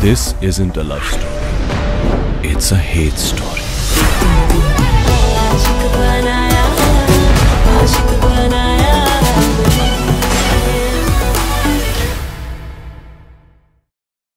This isn't a love story. It's a hate story.